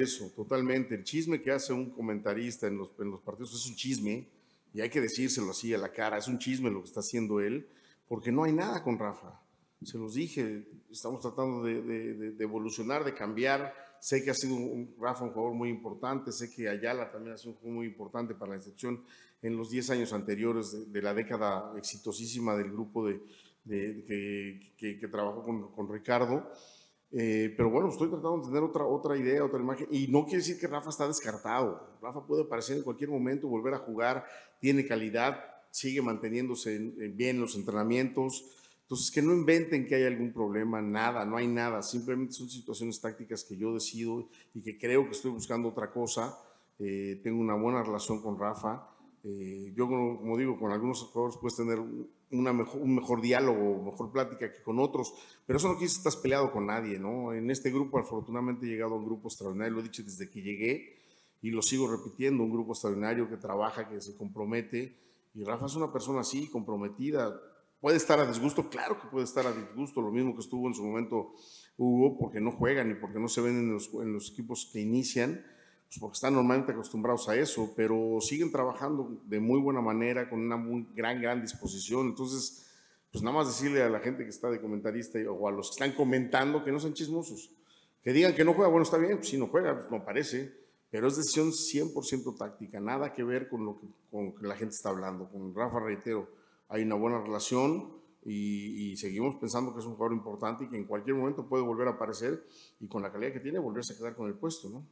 Eso, totalmente. El chisme que hace un comentarista en los, en los partidos es un chisme, y hay que decírselo así a la cara, es un chisme lo que está haciendo él, porque no hay nada con Rafa. Se los dije, estamos tratando de, de, de evolucionar, de cambiar. Sé que ha sido un, Rafa un jugador muy importante, sé que Ayala también ha sido un jugador muy importante para la excepción en los 10 años anteriores de, la década exitosísima del grupo de, que, que, que, trabajó con, con Ricardo. Eh, pero bueno, estoy tratando de tener otra, otra idea, otra imagen. Y no quiere decir que Rafa está descartado. Rafa puede aparecer en cualquier momento, volver a jugar, tiene calidad, sigue manteniéndose bien en los entrenamientos. Entonces, que no inventen que hay algún problema, nada, no hay nada. Simplemente son situaciones tácticas que yo decido y que creo que estoy buscando otra cosa. Eh, tengo una buena relación con Rafa. Eh, yo, como digo, con algunos jugadores puedes tener una mejor, un mejor diálogo, mejor plática que con otros, pero eso no quiere decir que estás peleado con nadie, ¿no? En este grupo, afortunadamente, he llegado a un grupo extraordinario, lo he dicho desde que llegué y lo sigo repitiendo, un grupo extraordinario que trabaja, que se compromete, y Rafa es una persona así, comprometida. ¿Puede estar a disgusto? Claro que puede estar a disgusto, lo mismo que estuvo en su momento Hugo, porque no juegan y porque no se ven en los, en los equipos que inician, pues porque están normalmente acostumbrados a eso, pero siguen trabajando de muy buena manera, con una muy gran, gran disposición. Entonces, pues nada más decirle a la gente que está de comentarista o a los que están comentando que no sean chismosos. Que digan que no juega, bueno, está bien, pues si no juega, pues no parece, pero es decisión 100% táctica, nada que ver con lo que, la gente está hablando. Con Rafa, reitero, hay una buena relación y, y, seguimos pensando que es un jugador importante y que en cualquier momento puede volver a aparecer y con la calidad que tiene volverse a quedar con el puesto, ¿no?